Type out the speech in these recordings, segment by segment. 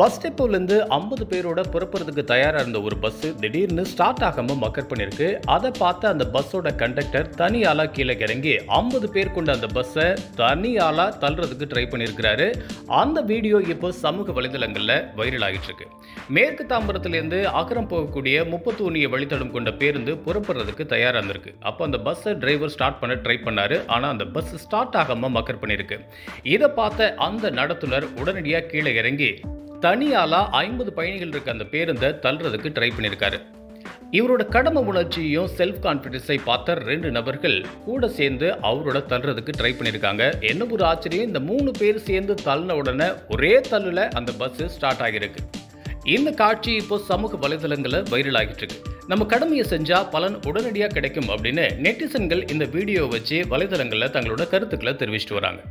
Bus ஸ்டெப்புலேருந்து ஐம்பது பேரோட புறப்படுறதுக்கு தயாராக இருந்த ஒரு பஸ்ஸு திடீர்னு ஸ்டார்ட் ஆகாமல் மக்கர் பண்ணியிருக்கு. அதை பார்த்து அந்த பஸ்ஸோட கண்டக்டர் தனி கீழே இறங்கி ஐம்பது பேர் கொண்ட அந்த பஸ்ஸை தனி தள்ளுறதுக்கு ட்ரை பண்ணியிருக்கிறாரு. அந்த வீடியோ இப்போ சமூக வலைதளங்களில் வைரல் ஆகிட்டு இருக்கு. மேற்கு தாம்பரத்திலேருந்து அகரம் போகக்கூடிய முப்பத்தூனிய வழித்தடம் கொண்ட பேருந்து புறப்படுறதுக்கு தயாராக இருந்திருக்கு. அப்போ அந்த பஸ்ஸை டிரைவர் ஸ்டார்ட் பண்ண ட்ரை பண்ணாரு. ஆனால் அந்த பஸ் ஸ்டார்ட் ஆகாமல் மக்கர் பண்ணியிருக்கு. இதை பார்த்த அந்த நடத்துனர் உடனடியாக கீழே இறங்கி தனியாலா ஐம்பது பயணிகள் இருக்க அந்த பேருந்தை தள்ளுறதுக்கு ட்ரை பண்ணியிருக்காரு. இவரோட கடமை உணர்ச்சியும் செல்ஃப் கான்ஃபிடன்ஸை பார்த்த ரெண்டு நபர்கள் கூட சேர்ந்து அவரோட தள்ளுறதுக்கு ட்ரை பண்ணியிருக்காங்க. என்ன ஒரு ஆச்சரியம் இந்த மூணு பேர் சேர்ந்து தள்ளின உடனே ஒரே தள்ளுல அந்த பஸ் ஸ்டார்ட் ஆகியிருக்கு. இந்த காட்சி இப்போ சமூக வலைதளங்களில் வைரல் ஆகிட்டு இருக்கு நம்ம கடமையை செஞ்சா பலன் உடனடியாக கிடைக்கும் அப்படின்னு நெட்டிசன்கள் இந்த வீடியோவை வச்சு வலைதளங்களில் தங்களோட கருத்துக்களை தெரிவிச்சிட்டு வராங்க.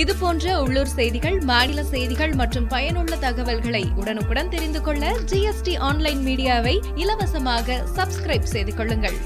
இது போன்ற உள்ளூர் செய்திகள் மாநில செய்திகள் மற்றும் பயனுள்ள தகவல்களை உடனுக்குடன் தெரிந்து கொள்ள ஜிஎஸ்டி ஆன்லைன் மீடியாவை இலவசமாக சப்ஸ்கிரைப் செய்து கொள்ளுங்கள்.